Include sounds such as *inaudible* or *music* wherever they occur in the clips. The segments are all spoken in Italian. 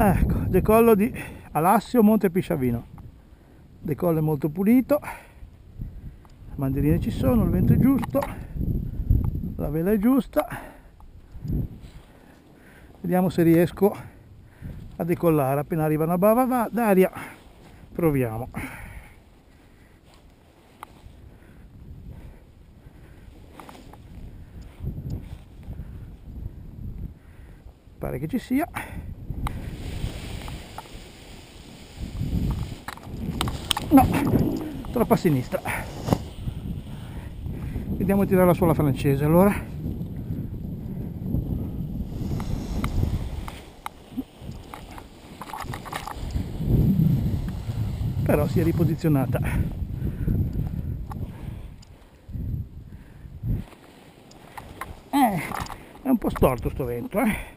ecco decollo di Alassio Monte Pisciavino. Decollo è molto pulito bandierine ci sono il vento è giusto la vela è giusta. Vediamo se riesco a decollare appena arriva una bava d'aria proviamo. Pare che ci sia no troppo a sinistra. Vediamo di tirarla sulla francese allora. Però si è riposizionata. Eh, è un po' storto sto vento eh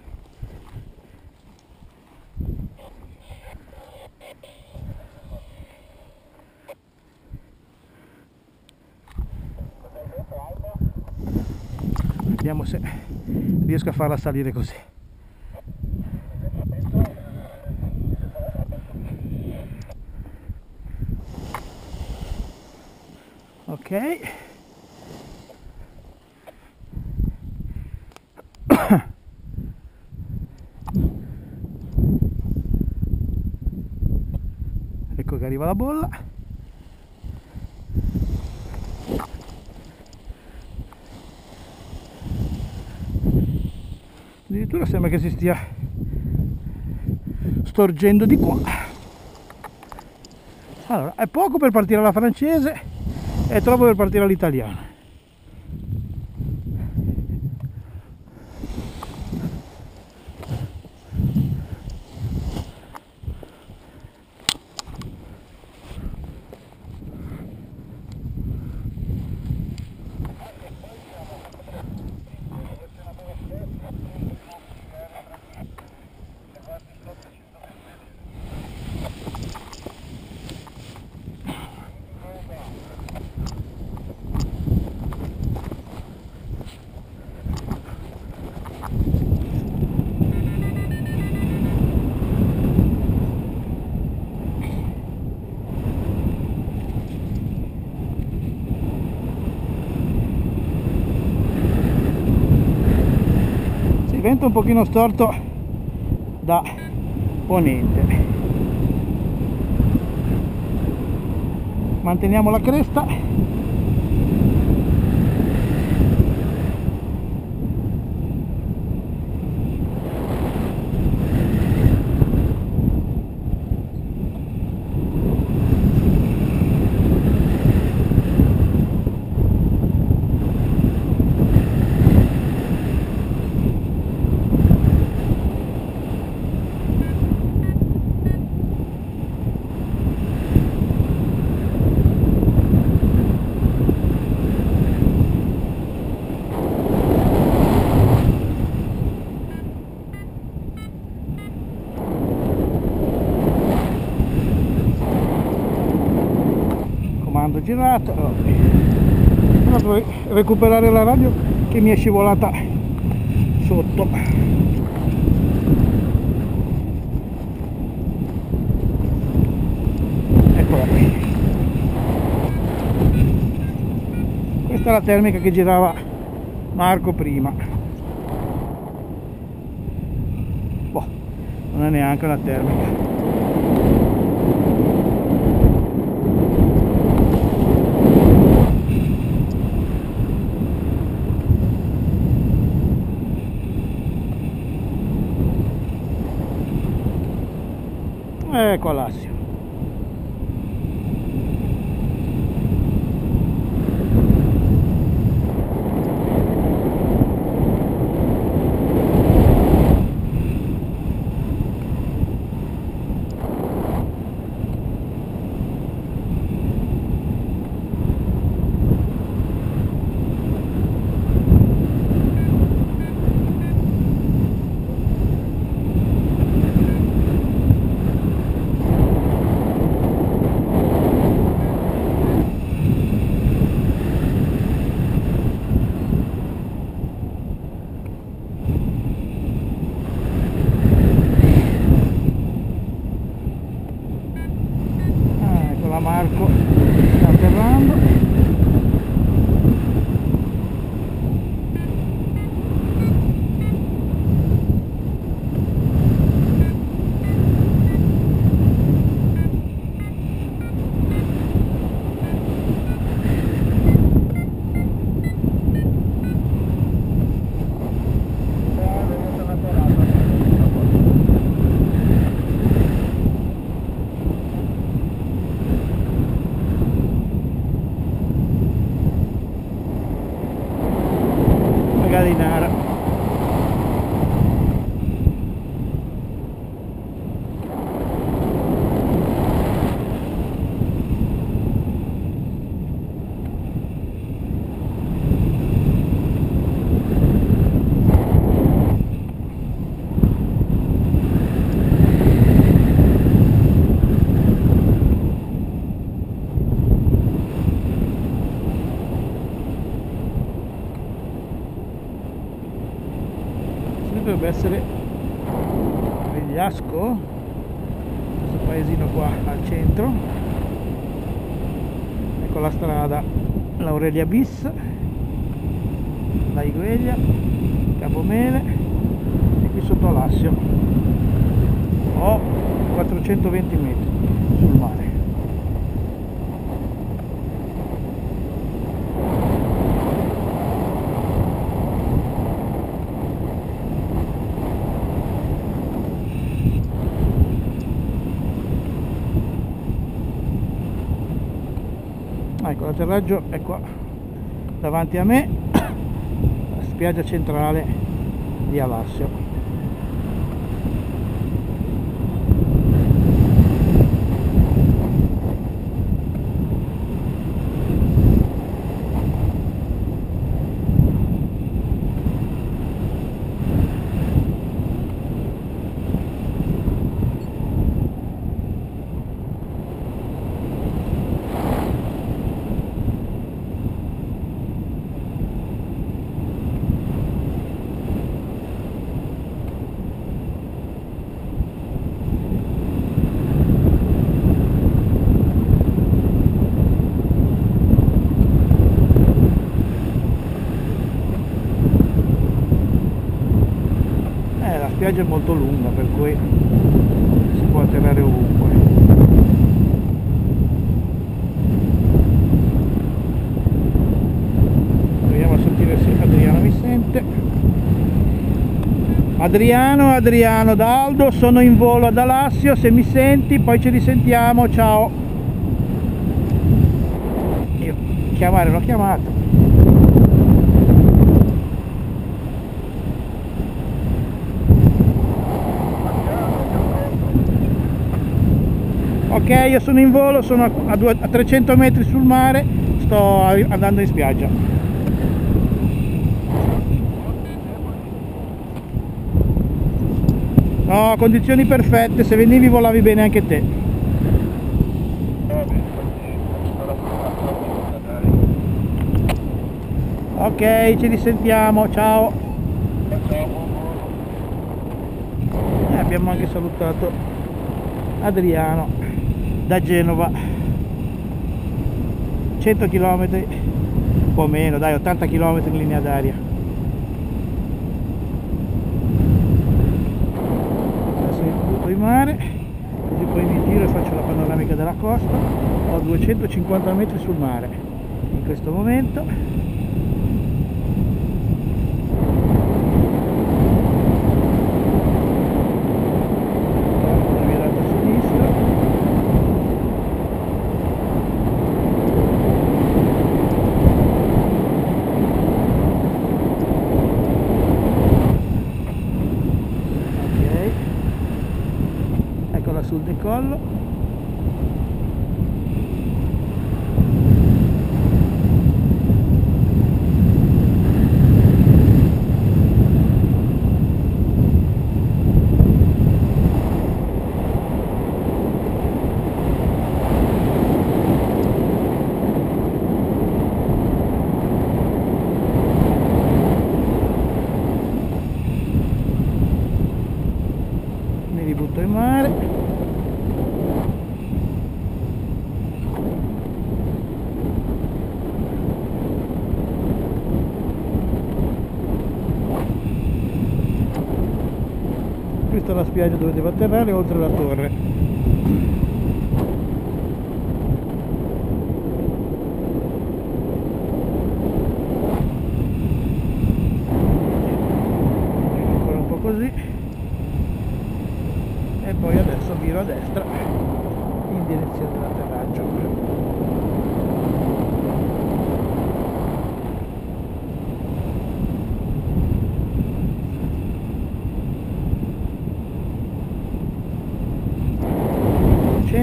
vediamo se riesco a farla salire così. Ok. *coughs* Ecco che arriva la bolla addirittura sembra che si stia storgendo di qua. Allora è poco per partire alla francese e troppo per partire all'italiana vento un pochino storto da ponente manteniamo la cresta girato allora recuperare la radio che mi è scivolata sotto. Eccola qui. Questa è la termica che girava Marco prima. Boh non è neanche una termica ecco Alassio gravando. l'Aurelia bis. La Igueglia Capomele e qui sotto Alassio. Ho 420 metri sul mare l'atterraggio è qua davanti a me *coughs* la spiaggia centrale di Alassio Eh, la spiaggia è molto lunga per cui si può atterrare ovunque. Proviamo a sentire se Adriano mi sente. Adriano, Adriano D'Aldo, sono in volo ad Alassio, se mi senti poi ci risentiamo, ciao. Chiamare l'ho chiamato ok io sono in volo sono a, due- a 300 metri sul mare sto andando in spiaggia. No condizioni perfette se venivi volavi bene anche te. Ok ci risentiamo ciao. E abbiamo anche salutato Adriano da Genova. 100 km un po' meno dai 80 km in linea d'aria. Adesso mi butto in mare così poi mi giro e faccio la panoramica della costa. Ho 250 metri sul mare in questo momento virata a sinistra ok eccola sul decollo mi ributto in mare questa è la spiaggia dove devo atterrare oltre la torre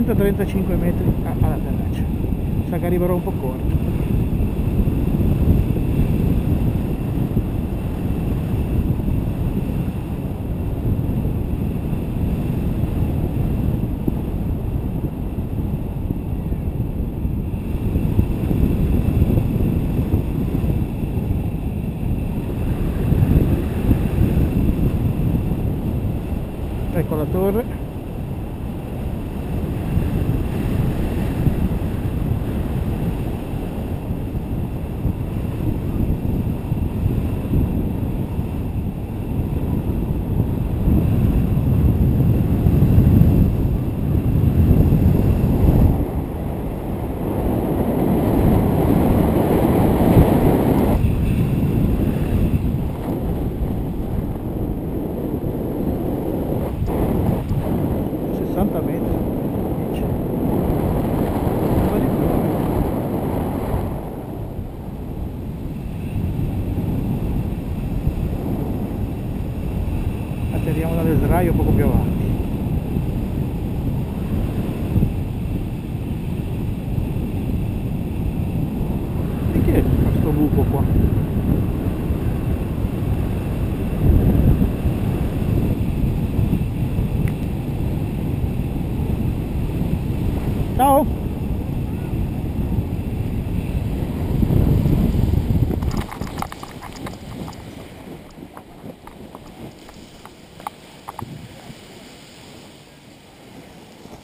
30-35 metri alla terraccia. Sa che arriverò un po' corto. Ecco la torre.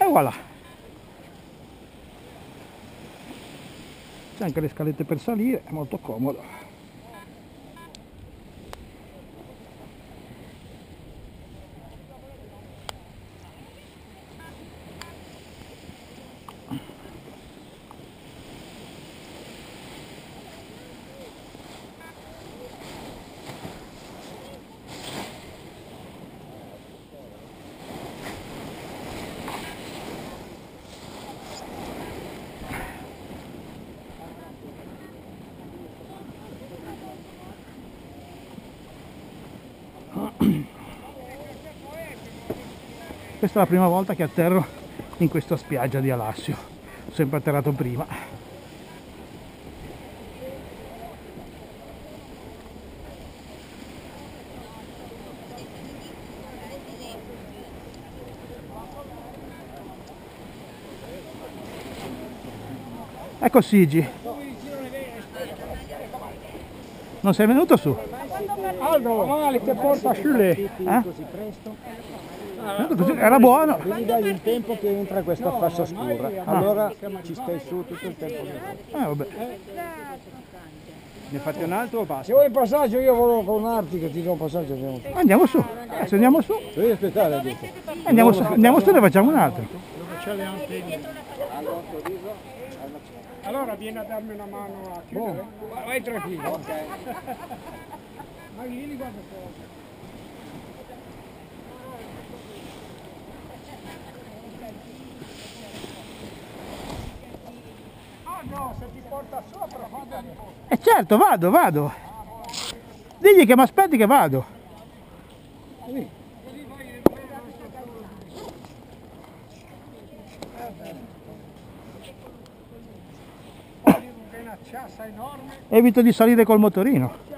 E voilà. C'è anche le scalette per salire è molto comodo questa è la prima volta che atterro in questa spiaggia di Alassio. Ho sempre atterrato prima. Ecco Sigi. Non sei venuto su? Aldo, male che porta. Eh? Presto? era buono Devi dargli il tempo che entra questa fascia scura. Allora ci stai su tutto il tempo. che eh, vabbè. Ne fate un altro o basta? Se vuoi il passaggio io volevo con Arti che ti do un passaggio. Andiamo su. andiamo su adesso andiamo su Devi aspettare dietro. andiamo su, andiamo su e ne facciamo un altro Allora vieni a darmi una mano a chiudere. Vai tranquillo. *laughs* Ma vieni guarda cosa. Ah no, se ti porta sopra vada un po'. e certo vado vado digli che mi aspetti che vado enorme. evito di salire col motorino